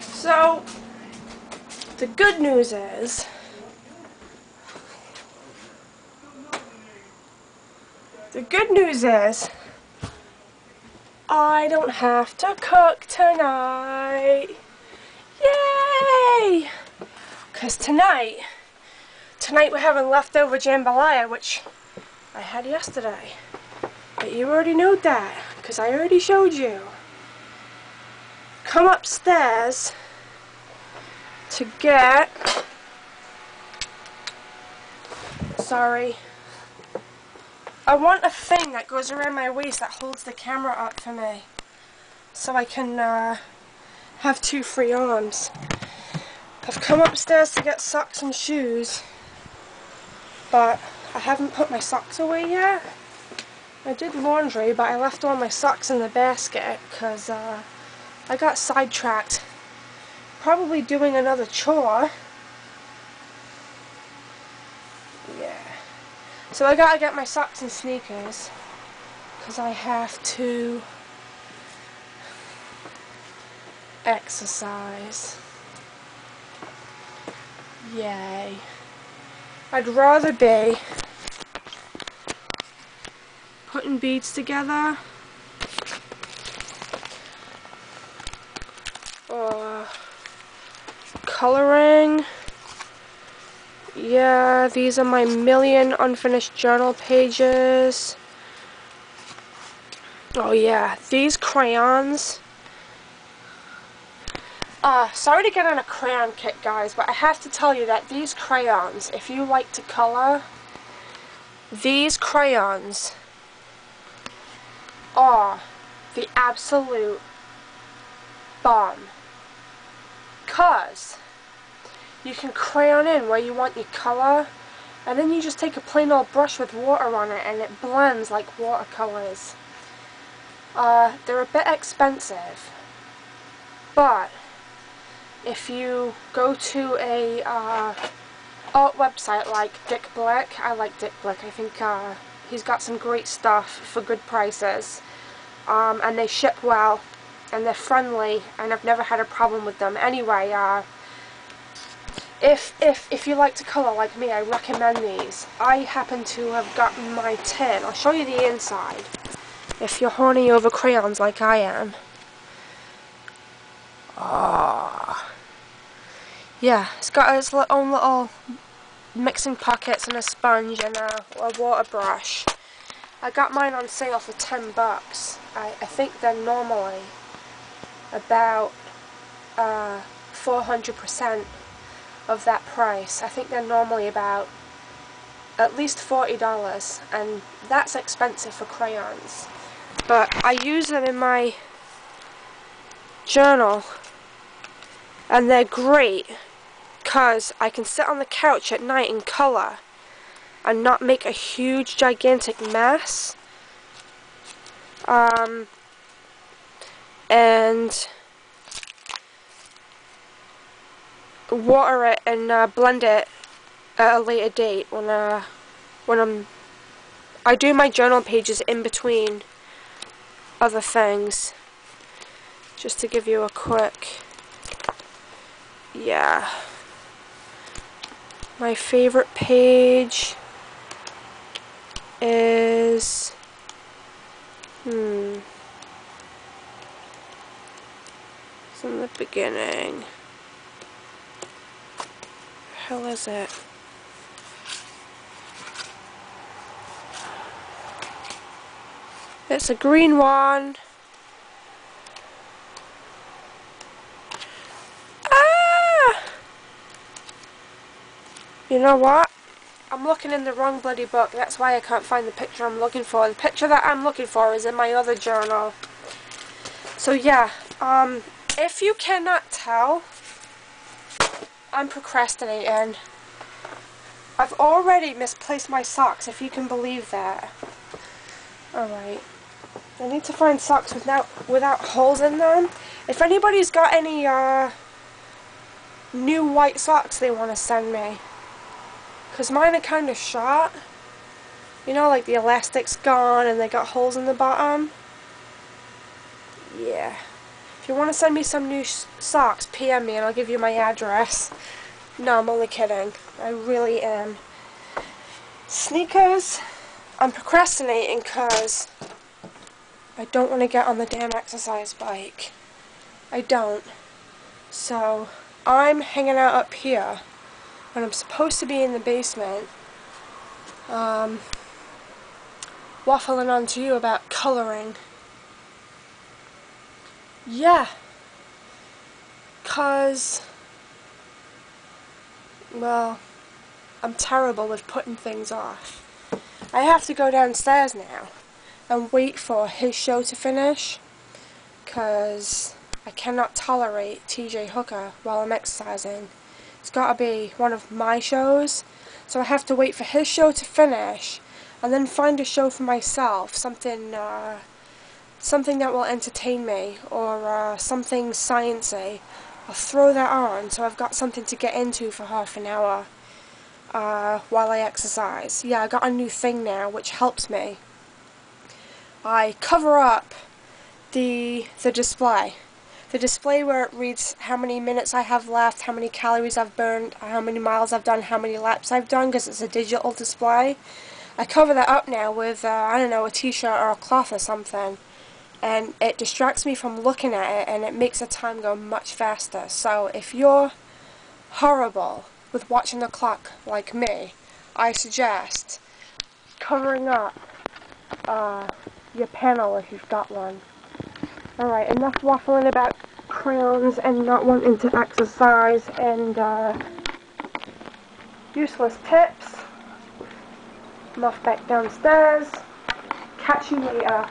So, the good news is, the good news is, I don't have to cook tonight. Yay! Because tonight, tonight we're having leftover jambalaya, which I had yesterday. But you already know that, because I already showed you. Come upstairs to get, sorry, I want a thing that goes around my waist that holds the camera up for me. So I can uh, have two free arms. I've come upstairs to get socks and shoes, but I haven't put my socks away yet. I did laundry, but I left all my socks in the basket because uh, I got sidetracked. Probably doing another chore. Yeah. So I gotta get my socks and sneakers because I have to exercise. Yay. I'd rather be putting beads together or coloring. Yeah, these are my million unfinished journal pages. Oh yeah, these crayons. Uh, sorry to get on a crayon kick, guys, but I have to tell you that these crayons, if you like to color, these crayons are the absolute bomb. Cause you can crayon in where you want your color and then you just take a plain old brush with water on it and it blends like watercolors. Uh, they're a bit expensive, but if you go to a uh, art website like Dick Blick, I like Dick Blick, I think uh, he's got some great stuff for good prices, um, and they ship well, and they're friendly, and I've never had a problem with them. Anyway, uh, if, if, if you like to colour like me, I recommend these. I happen to have gotten my tin. I'll show you the inside. If you're horny over crayons like I am. Ah. Yeah, it's got its own little mixing pockets and a sponge and a, a water brush. I got mine on sale for 10 bucks. I, I think they're normally about 400% uh, of that price. I think they're normally about at least $40 and that's expensive for crayons. But I use them in my journal and they're great because I can sit on the couch at night and colour and not make a huge gigantic mess. Um, and water it and uh, blend it at a later date when uh, when I'm I do my journal pages in between other things just to give you a quick yeah my favorite page is hmm it's in the beginning hell is it? It's a green one. Ah! You know what? I'm looking in the wrong bloody book. That's why I can't find the picture I'm looking for. The picture that I'm looking for is in my other journal. So yeah, um, if you cannot tell, I'm procrastinating. I've already misplaced my socks, if you can believe that. Alright. I need to find socks without without holes in them. If anybody's got any uh, new white socks they want to send me. Because mine are kind of short. You know, like the elastic's gone and they got holes in the bottom. yeah. If you want to send me some new socks, PM me and I'll give you my address. No, I'm only kidding. I really am. Sneakers, I'm procrastinating because I don't want to get on the damn exercise bike. I don't. So, I'm hanging out up here when I'm supposed to be in the basement. Um, waffling on to you about coloring. Yeah. Cause, well, I'm terrible with putting things off. I have to go downstairs now and wait for his show to finish because I cannot tolerate TJ Hooker while I'm exercising. It's got to be one of my shows, so I have to wait for his show to finish and then find a show for myself, something uh, something that will entertain me or uh, something sciencey. I'll throw that on so I've got something to get into for half an hour uh, while I exercise. Yeah, I got a new thing now which helps me. I cover up the the display. The display where it reads how many minutes I have left, how many calories I've burned, how many miles I've done, how many laps I've done because it's a digital display. I cover that up now with, uh, I don't know, a t-shirt or a cloth or something. And it distracts me from looking at it and it makes the time go much faster. So if you're horrible with watching the clock like me, I suggest covering up uh, your panel if you've got one. Alright, enough waffling about crayons and not wanting to exercise and uh, useless tips. I'm off back downstairs. Catch you later.